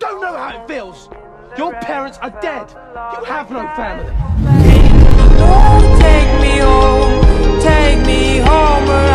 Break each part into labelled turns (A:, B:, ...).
A: don't know how it feels. Your parents are dead. You have no family.
B: Don't take me home, take me home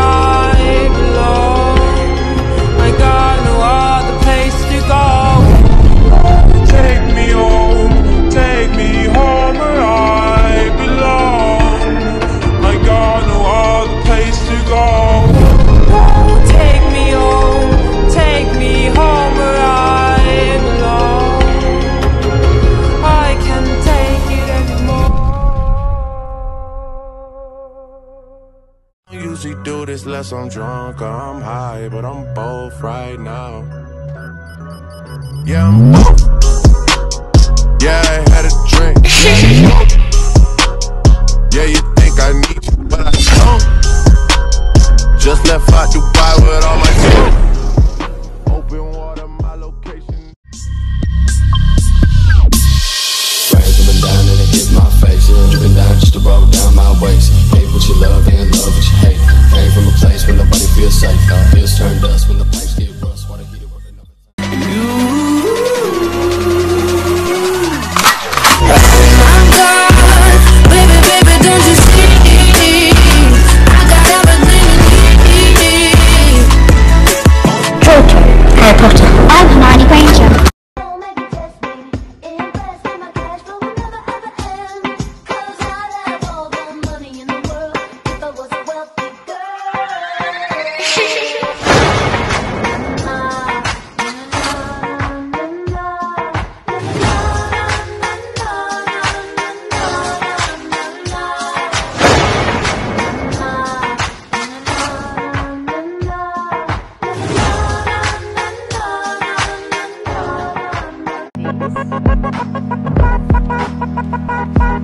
C: do this less I'm drunk or I'm high, but I'm both right now. Yeah, I'm. Yeah, I had a drink. Yeah, you think I need you, but I don't. Just left out Dubai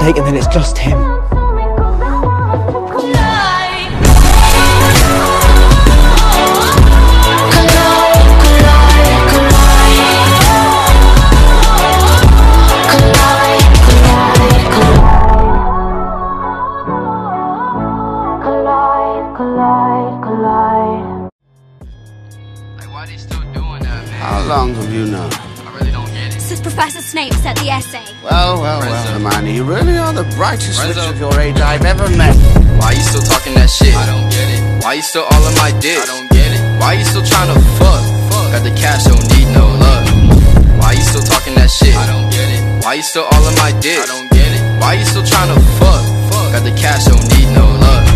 D: And
E: then it's just him.
F: How long have you known?
G: Since Professor Snape said the essay.
F: Well, well, well, Hermione, you really are the brightest witch of your age I've ever met.
D: Why you still talking that shit? I don't get it. Why you still all in my dick? I don't get it. Why you still trying to fuck? Got the cash, don't need no love. Why you still talking that shit? I don't get it. Why you still all in my dick? I don't get it. Why you still trying to fuck? Got the cash, don't need no love.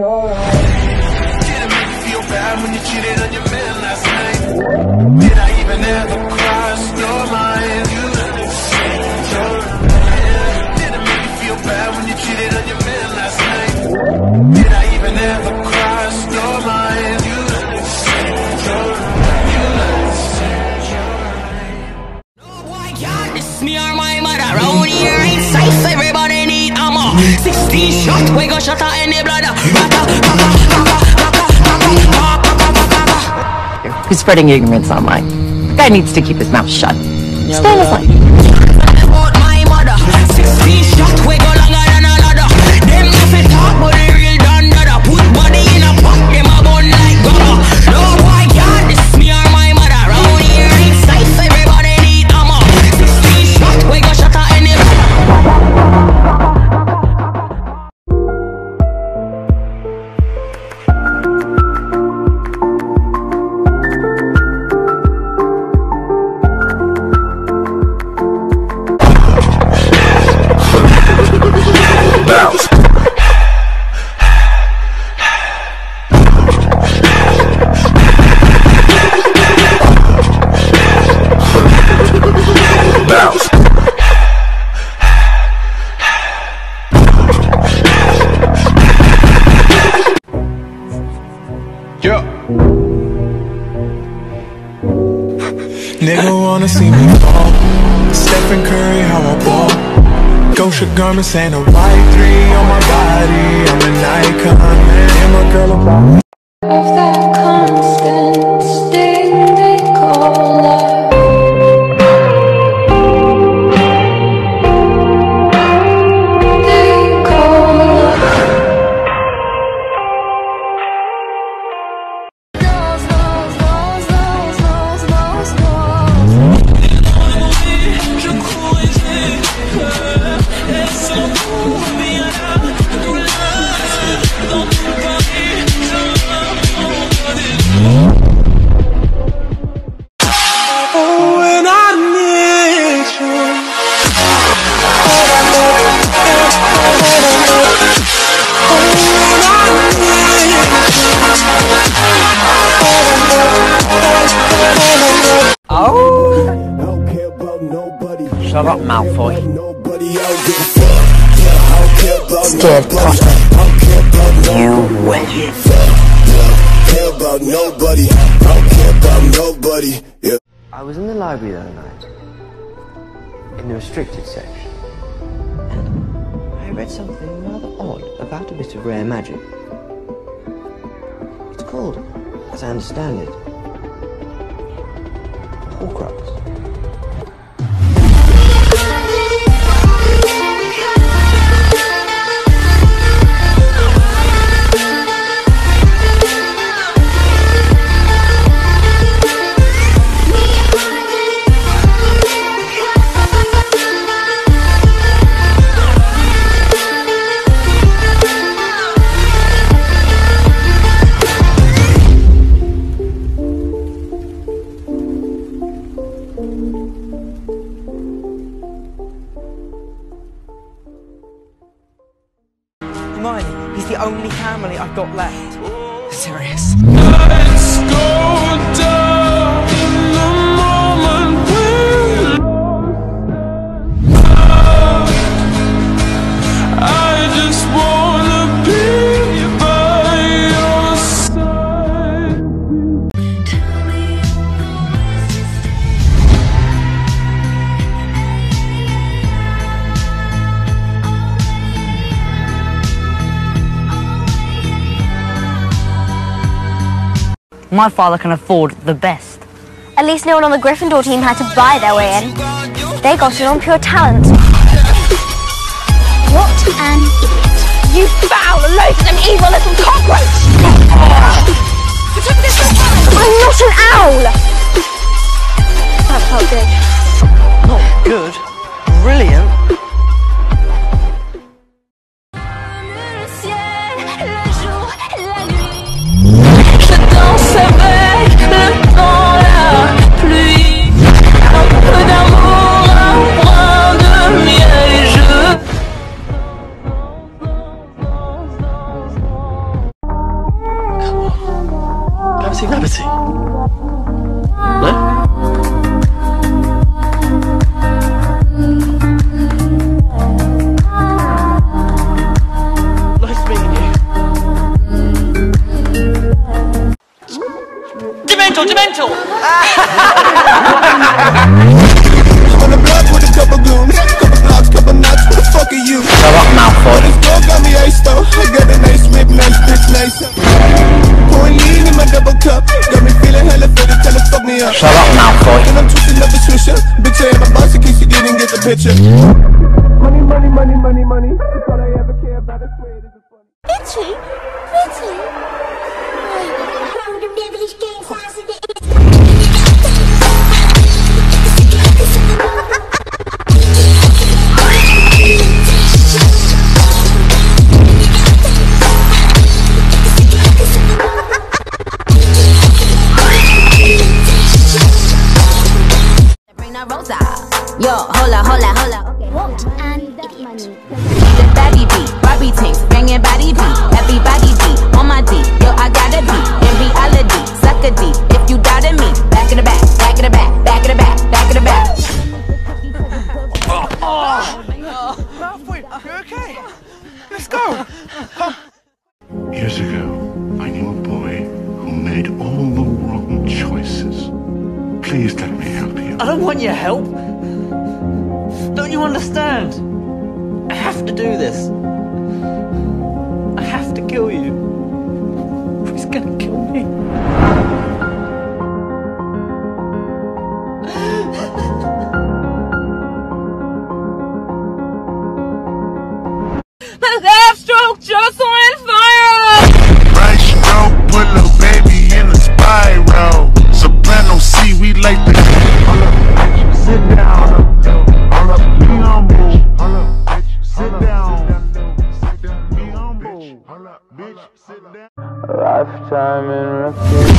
C: Did it make you feel bad when you cheated on your man
H: spreading ignorance online. The guy needs to keep his mouth shut. Stay in his lane.
I: Garments ain't a white three on my body. I'm an icon, man. And my girl about
J: Scared Potter.
K: You win.
I: Care about nobody. I don't care about nobody. Yeah.
K: I was in the library the other night, in the restricted section, and I read something rather odd about a bit of rare magic. It's called, as I understand it, Horcrux.
J: My father can afford the best.
L: At least no one on the Gryffindor team had to buy their way in. They got it on pure talent. What an idiot. You foul, loathsome, evil little cockroach! I'm not an owl! That felt good.
E: Not Demental, Demental!
I: On the block with a couple goons, couple blocks, couple knots. Who the fuck are you?
K: Shut up, Malfoy.
I: This girl got me iced though. I got a nice whip, nice bitch, nice. Pouring lean in my double cup, got me feeling hella fitted, tell her fuck me up.
K: Shut up, Malfoy.
I: And I'm twisting up the swisher, bitch I am a boss in case you didn't get the picture. Money, money, money, money, money. That's all I ever care about. I swear it isn't funny.
L: Bitchy? Bitchy?
M: Please let me help you.
E: I don't want your help.
N: Don't you understand? I have to do this. I have to kill you. He's gonna kill me.
O: Lifetime in
E: refuge.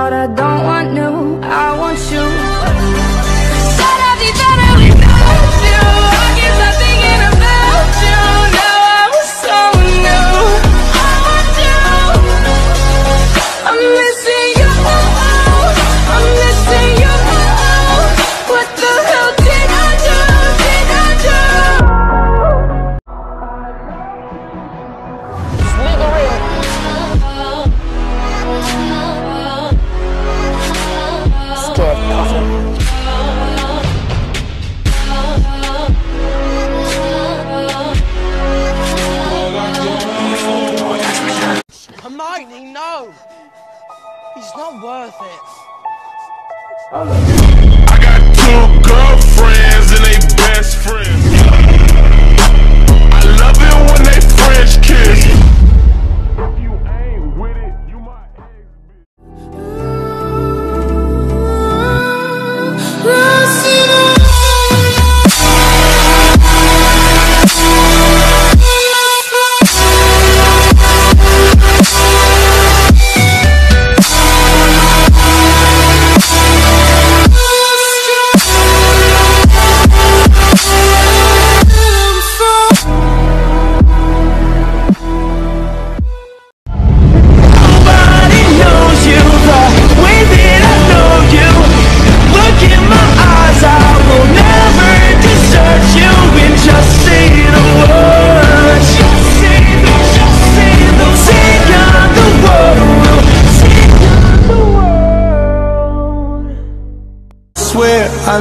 E: out, I don't Hello.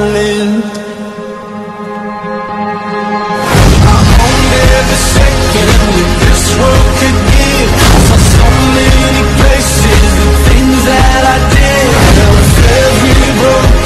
E: I owned every second that this world could give. So many places, things that I did.
A: Every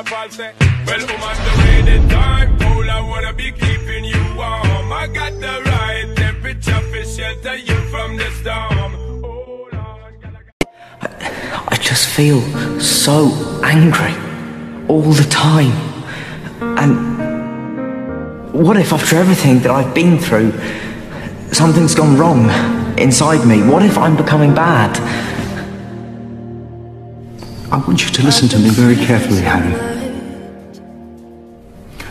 A: Say, Well, the way the time cold, I wanna be keeping you warm. I got the right temperature shelter you from the storm.
K: I just feel so angry all the time. And what if after everything that I've been through, something's gone wrong inside me? What if I'm becoming bad?
E: I want you to listen to me very carefully, Harry.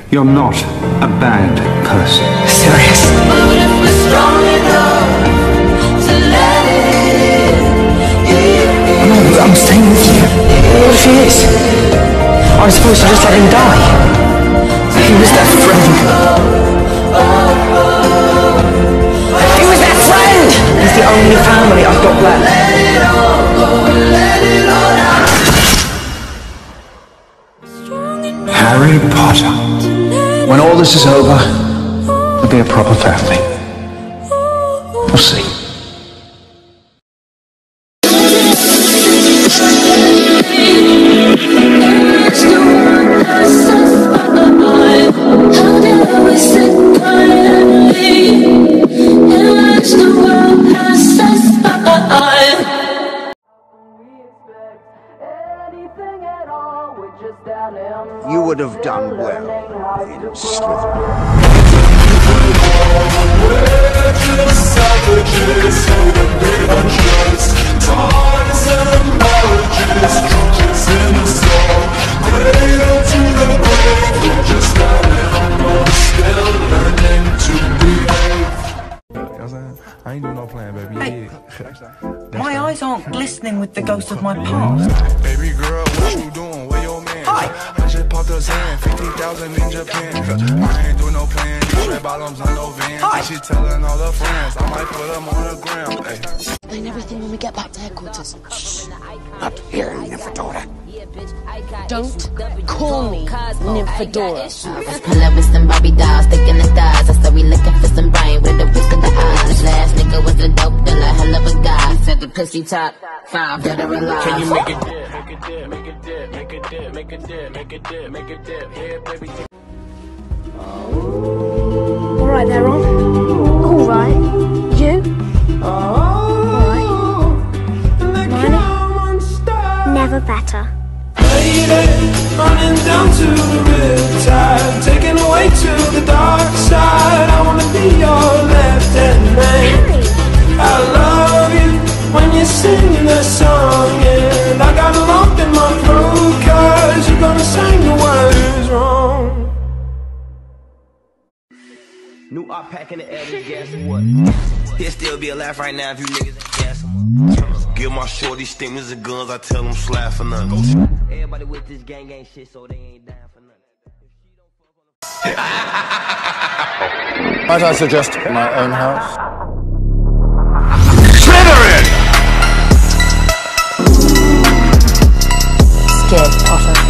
E: You're not a bad person.
K: Sirius? No, I'm staying with you. What if he is? I was supposed to just let him die. He was that friend. He was that friend! He's the only family I've got left.
E: Harry Potter. When all this is over, we'll be a proper family.
K: With the ghost of my past.
P: Baby girl, what you doing? Where your man?
K: Hi.
P: I just popped a Zan, 50,000 in Japan. I ain't doing no plan. These red bottoms on no vans.
K: Hi.
P: She telling all her friends. I might put them on the ground. Hey.
Q: Explain everything when we get back to headquarters.
R: Not here, Nymphadora.
Q: Don't call me Nymphadora.
L: Let's pull up with some Barbie dolls, sticking the stars. I said we looking for some Brian with a whisk of the eyes. This last nigga was a dope dealer, hell of a guy. Said the pussy top five, dead or alive.
A: Can you make it dip, make it dip, make it dip, make it dip, make it dip, make it dip, make it dip, yeah, baby.
S: Alright, they're on. Alright. You? Alright. Mine? Never better.
A: Lady, running down to the riptide, taken away to the dark side. I wanna be your left hand man. I love you when you're singing that song, and I got a lump in my throat, cause you're gonna sing the words wrong.
T: New op pack in the air, just gas him what? He'll still be alive right now if you niggas ain't gas him up.
U: Give my shorty stimulus and guns, I tell them slap for nothing.
T: Everybody with this gang ain't shit, so they ain't down for nothing.
E: Might I suggest my own house?
V: Scared Potter.